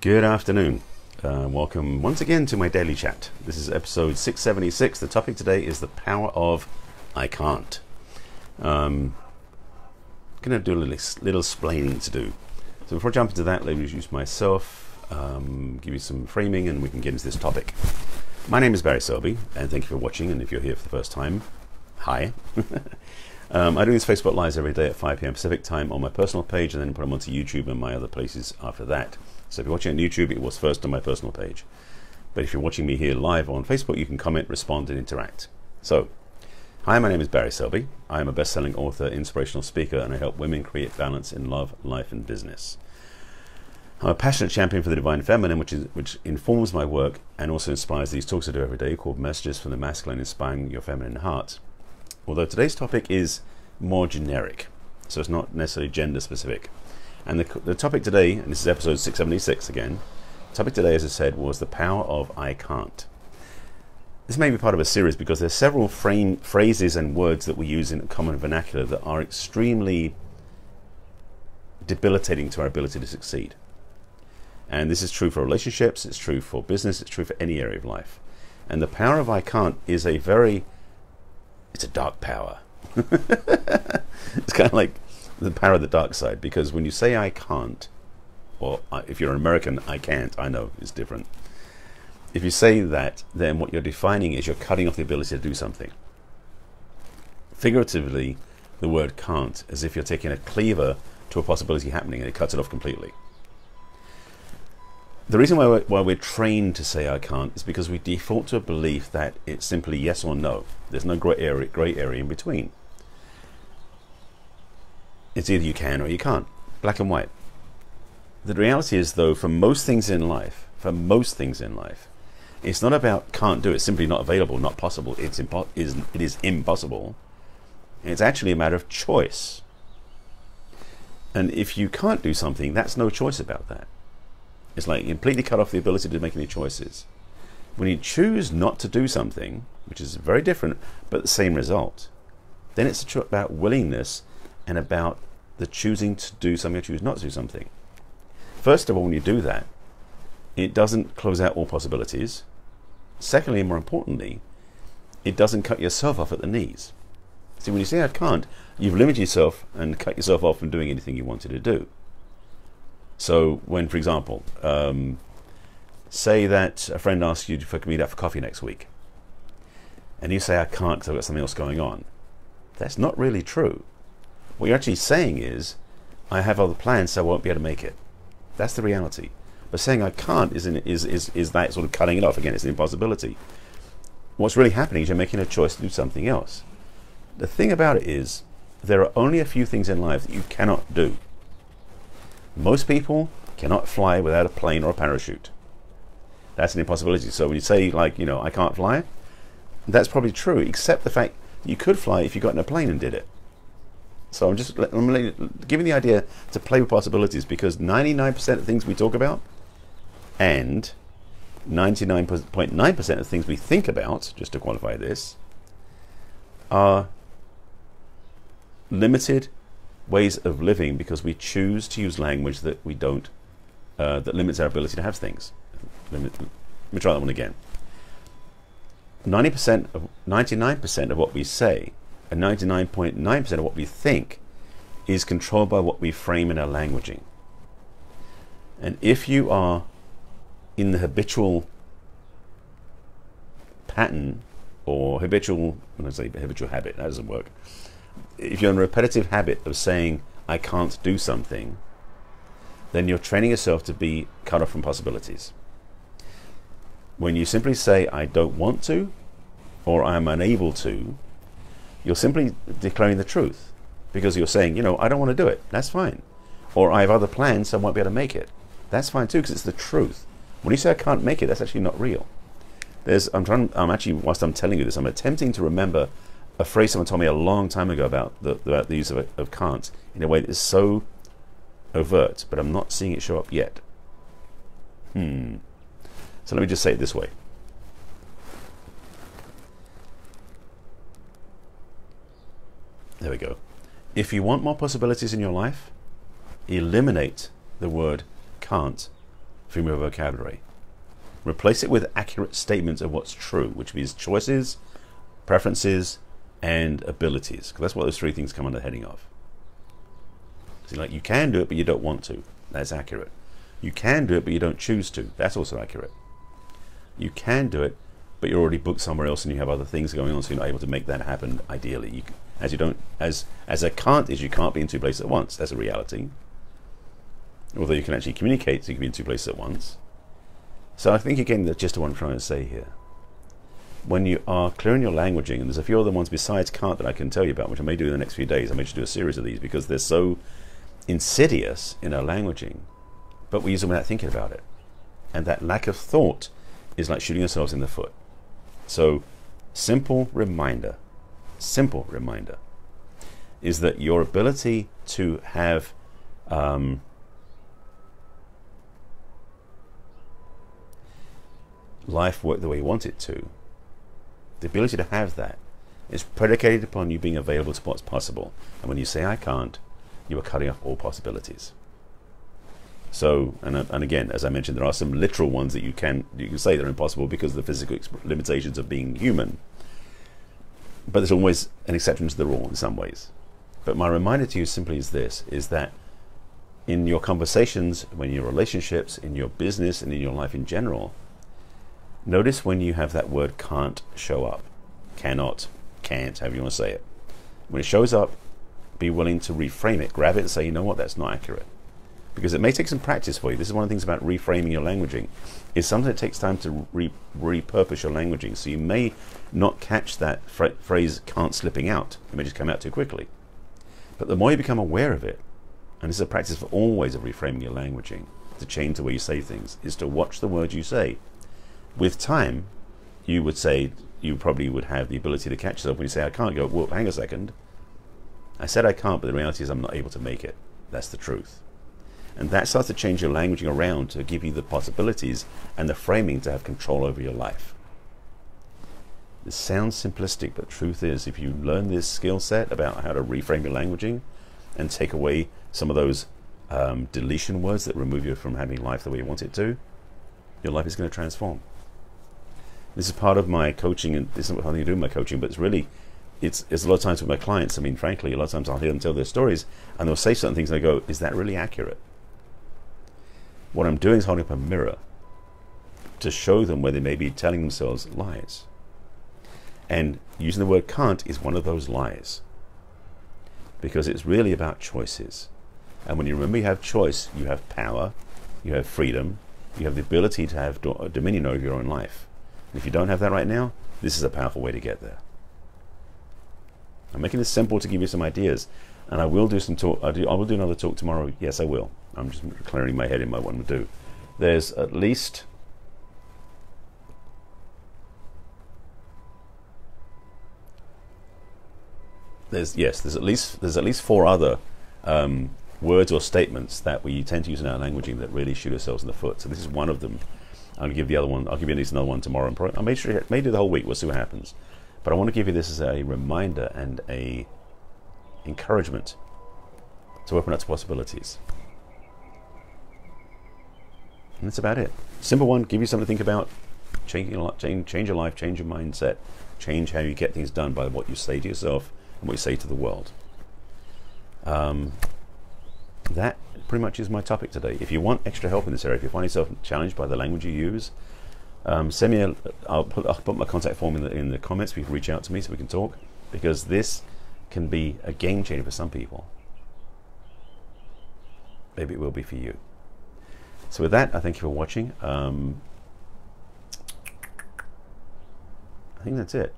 Good afternoon. Uh, welcome once again to my daily chat. This is episode 676. The topic today is the power of I can't. Um, going to do a little, little explaining to do. So before I jump into that, let me introduce myself, um, give you some framing, and we can get into this topic. My name is Barry Selby, and thank you for watching. And if you're here for the first time, hi. um, I do these Facebook Lives every day at 5 p.m. Pacific time on my personal page, and then put them onto YouTube and my other places after that. So if you're watching on YouTube, it was first on my personal page. But if you're watching me here live on Facebook, you can comment, respond, and interact. So, hi, my name is Barry Selby. I am a best selling author, inspirational speaker, and I help women create balance in love, life, and business. I'm a passionate champion for the divine feminine, which, is, which informs my work and also inspires these talks I do every day called Messages from the Masculine Inspiring Your Feminine Heart. Although today's topic is more generic, so it's not necessarily gender specific. And the, the topic today, and this is episode 676 again, topic today, as I said, was the power of I can't. This may be part of a series because there's several frame, phrases and words that we use in common vernacular that are extremely debilitating to our ability to succeed. And this is true for relationships, it's true for business, it's true for any area of life. And the power of I can't is a very, it's a dark power. it's kind of like the power of the dark side because when you say I can't, or if you're an American, I can't, I know it's different. If you say that, then what you're defining is you're cutting off the ability to do something. Figuratively, the word can't, as if you're taking a cleaver to a possibility happening and it cuts it off completely. The reason why we're, why we're trained to say I can't is because we default to a belief that it's simply yes or no. There's no gray area, gray area in between. It's either you can or you can't. Black and white. The reality is, though, for most things in life, for most things in life, it's not about can't do it, simply not available, not possible. It's impo- is, it is impossible. It's actually a matter of choice. And if you can't do something, that's no choice about that. It's like completely cut off the ability to make any choices. When you choose not to do something, which is very different but the same result, then it's about willingness and about the choosing to do something or choose not to do something. First of all, when you do that, it doesn't close out all possibilities. Secondly, and more importantly, it doesn't cut yourself off at the knees. See, when you say I can't, you've limited yourself and cut yourself off from doing anything you wanted to do. So, when, for example, um, say that a friend asks you if can meet up for coffee next week, and you say I can't because I've got something else going on, that's not really true. What you're actually saying is, I have other plans, so I won't be able to make it. That's the reality. But saying I can't is, in, is, is, is that sort of cutting it off. Again, it's an impossibility. What's really happening is you're making a choice to do something else. The thing about it is, there are only a few things in life that you cannot do. Most people cannot fly without a plane or a parachute. That's an impossibility. So when you say, like, you know, I can't fly, that's probably true, except the fact you could fly if you got in a plane and did it. So I'm just I'm giving the idea to play with possibilities because 99% of things we talk about and 99.9% of things we think about, just to qualify this, are limited ways of living because we choose to use language that we don't, uh, that limits our ability to have things. Let me, let me try that one again. 90% of 99% of what we say and 99.9% of what we think is controlled by what we frame in our languaging. And if you are in the habitual pattern or habitual, when I say habitual habit, that doesn't work. If you're in a repetitive habit of saying, I can't do something, then you're training yourself to be cut off from possibilities. When you simply say, I don't want to, or I'm unable to, you're simply declaring the truth because you're saying, you know, I don't want to do it. That's fine. Or I have other plans, so I won't be able to make it. That's fine too because it's the truth. When you say I can't make it, that's actually not real. There's, I'm trying. I'm actually, whilst I'm telling you this, I'm attempting to remember a phrase someone told me a long time ago about the, about the use of, of can't in a way that is so overt, but I'm not seeing it show up yet. Hmm. So let me just say it this way. There we go. If you want more possibilities in your life, eliminate the word can't from your vocabulary. Replace it with accurate statements of what's true, which means choices, preferences, and abilities. Because that's what those three things come under the heading of. See, like you can do it, but you don't want to. That's accurate. You can do it, but you don't choose to. That's also accurate. You can do it, but you're already booked somewhere else and you have other things going on, so you're not able to make that happen ideally. You, as you don't, as as a can't is you can't be in two places at once. That's a reality. Although you can actually communicate, so you can be in two places at once. So I think again that's just what I'm trying to say here. When you are clearing your languaging, and there's a few other ones besides can't that I can tell you about, which I may do in the next few days. I may just do a series of these because they're so insidious in our languaging, but we use them without thinking about it. And that lack of thought is like shooting ourselves in the foot. So, simple reminder, simple reminder, is that your ability to have um, life work the way you want it to, the ability to have that is predicated upon you being available to what's possible. And when you say I can't, you are cutting off all possibilities. So, and, and again, as I mentioned, there are some literal ones that you can you can say they're impossible because of the physical limitations of being human. But there's always an exception to the rule in some ways. But my reminder to you simply is this: is that in your conversations, when your relationships, in your business, and in your life in general, notice when you have that word "can't" show up, cannot, can't, however you want to say it. When it shows up, be willing to reframe it, grab it, and say, you know what, that's not accurate because it may take some practice for you. This is one of the things about reframing your languaging. Is sometimes it takes time to re- repurpose your languaging, so you may not catch that phrase "can't" slipping out. It may just come out too quickly. But the more you become aware of it, and this is a practice for all ways of reframing your languaging, to change the way you say things, is to watch the words you say. With time, you would say you probably would have the ability to catch yourself when you say "I can't." Go, well, hang a second. I said I can't, but the reality is I'm not able to make it. That's the truth. And that starts to change your languaging around to give you the possibilities and the framing to have control over your life. This sounds simplistic, but truth is, if you learn this skill set about how to reframe your languaging and take away some of those um, deletion words that remove you from having life the way you want it to, your life is going to transform. This is part of my coaching, and this is not nothing to do with my coaching, but it's really, it's, it's a lot of times with my clients. I mean, frankly, a lot of times I'll hear them tell their stories, and they'll say certain things, and I go, "Is that really accurate?" What I'm doing is holding up a mirror to show them where they may be telling themselves lies. And using the word can't is one of those lies. Because it's really about choices. And when you remember you have choice, you have power, you have freedom, you have the ability to have do- uh, dominion over your own life. And if you don't have that right now, this is a powerful way to get there. I'm making this simple to give you some ideas. And I will do some talk. I, do, I will do another talk tomorrow. Yes, I will. I'm just clearing my head in my one to do. There's at least there's yes there's at least there's at least four other um, words or statements that we tend to use in our languaging that really shoot ourselves in the foot. So this is one of them. I'll give the other one. I'll give you at least another one tomorrow. I may sure may do the whole week. We'll see what happens. But I want to give you this as a reminder and a encouragement to open up to possibilities. And that's about it. Simple one, give you something to think about. Change, change, change your life, change your mindset, change how you get things done by what you say to yourself and what you say to the world. Um, that pretty much is my topic today. If you want extra help in this area, if you find yourself challenged by the language you use, um, send me a. I'll put, I'll put my contact form in the in the comments. You can reach out to me so we can talk because this can be a game changer for some people. Maybe it will be for you. So with that, I thank you for watching. Um, I think that's it.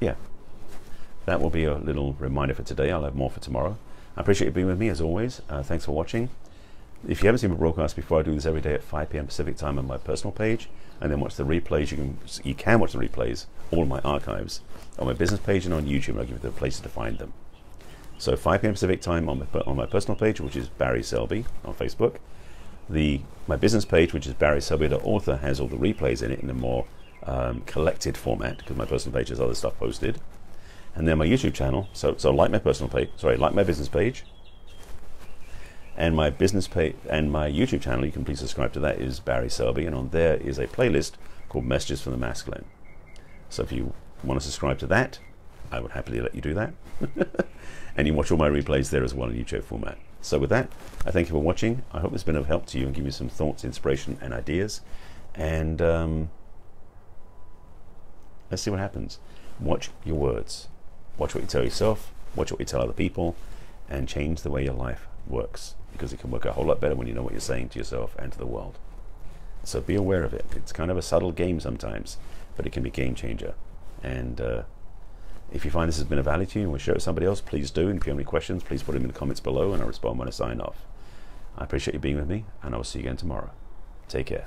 Yeah. That will be a little reminder for today. I'll have more for tomorrow. I appreciate you being with me as always. Uh, thanks for watching. If you haven't seen my broadcast before, I do this every day at 5 p.m. Pacific time on my personal page, and then watch the replays. You can you can watch the replays, all my archives, on my business page and on YouTube. I'll give you the places to find them. So 5 p.m. Pacific time on my on my personal page, which is Barry Selby on Facebook. The my business page, which is Barry Selby, the author, has all the replays in it in a more um, collected format because my personal page has other stuff posted. And then my YouTube channel. So so like my personal page, sorry, like my business page And my business page and my YouTube channel, you can please subscribe to that, is Barry Selby. And on there is a playlist called Messages from the Masculine. So if you want to subscribe to that, I would happily let you do that. and you watch all my replays there as well in YouTube format. So with that, I thank you for watching. I hope it's been of help to you and give you some thoughts, inspiration, and ideas. And um, let's see what happens. Watch your words. Watch what you tell yourself. Watch what you tell other people, and change the way your life works because it can work a whole lot better when you know what you're saying to yourself and to the world. So be aware of it. It's kind of a subtle game sometimes, but it can be game changer. And uh, if you find this has been of value to you and will share it with somebody else, please do. And if you have any questions, please put them in the comments below and I'll respond when I sign off. I appreciate you being with me, and I will see you again tomorrow. Take care.